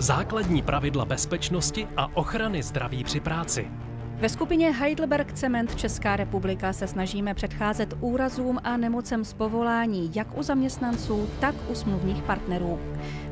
Základní pravidla bezpečnosti a ochrany zdraví při práci. Ve skupině Heidelberg Cement Česká republika se snažíme předcházet úrazům a nemocem z povolání jak u zaměstnanců, tak u smluvních partnerů.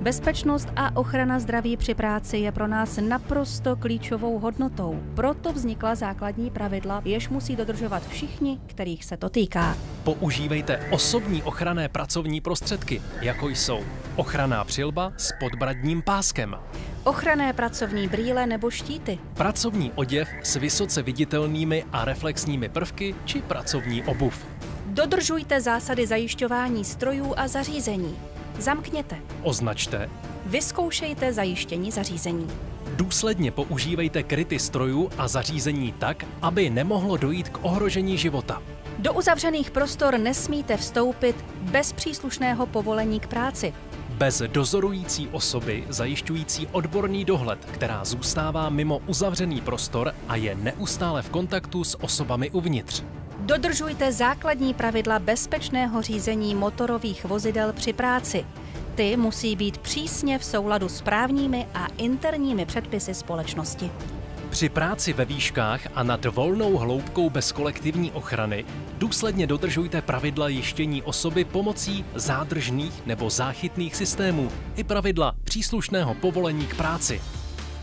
Bezpečnost a ochrana zdraví při práci je pro nás naprosto klíčovou hodnotou. Proto vznikla základní pravidla, jež musí dodržovat všichni, kterých se to týká. Používejte osobní ochranné pracovní prostředky, jako jsou ochranná přilba s podbradním páskem, Ochranné pracovní brýle nebo štíty, pracovní oděv s vysoce viditelnými a reflexními prvky či pracovní obuv. Dodržujte zásady zajišťování strojů a zařízení. Zamkněte. Označte, Vyzkoušejte zajištění zařízení. důsledně používejte kryty strojů a zařízení tak, aby nemohlo dojít k ohrožení života. Do uzavřených prostor nesmíte vstoupit bez příslušného povolení k práci. Bez dozorující osoby zajišťující odborný dohled, která zůstává mimo uzavřený prostor a je neustále v kontaktu s osobami uvnitř. Dodržujte základní pravidla bezpečného řízení motorových vozidel při práci. Ty musí být přísně v souladu s právními a interními předpisy společnosti. Při práci ve výškách a nad volnou hloubkou bez kolektivní ochrany důsledně dodržujte pravidla jištění osoby pomocí zádržných nebo záchytných systémů i pravidla příslušného povolení k práci.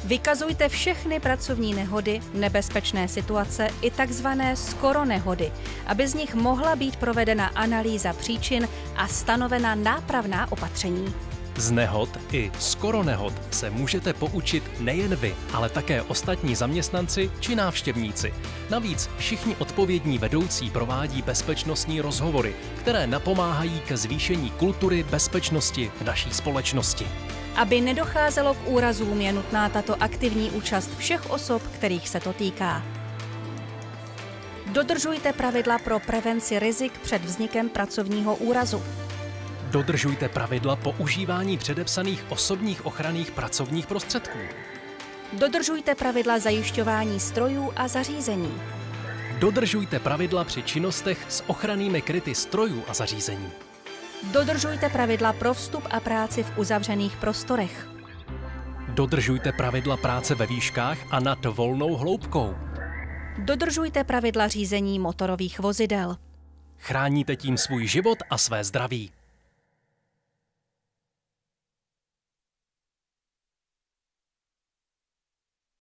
Vykazujte všechny pracovní nehody, nebezpečné situace i takzvané skoro nehody, aby z nich mohla být provedena analýza příčin a stanovena nápravná opatření. Z nehod i skoro nehod se můžete poučit nejen vy, ale také ostatní zaměstnanci či návštěvníci. Navíc všichni odpovědní vedoucí provádí bezpečnostní rozhovory, které napomáhají ke zvýšení kultury bezpečnosti v naší společnosti. Aby nedocházelo k úrazům, je nutná tato aktivní účast všech osob, kterých se to týká. Dodržujte pravidla pro prevenci rizik před vznikem pracovního úrazu. Dodržujte pravidla používání předepsaných osobních ochranných pracovních prostředků. Dodržujte pravidla zajišťování strojů a zařízení. Dodržujte pravidla při činnostech s ochrannými kryty strojů a zařízení. Dodržujte pravidla pro vstup a práci v uzavřených prostorech. Dodržujte pravidla práce ve výškách a nad volnou hloubkou. Dodržujte pravidla řízení motorových vozidel. Chráníte tím svůj život a své zdraví.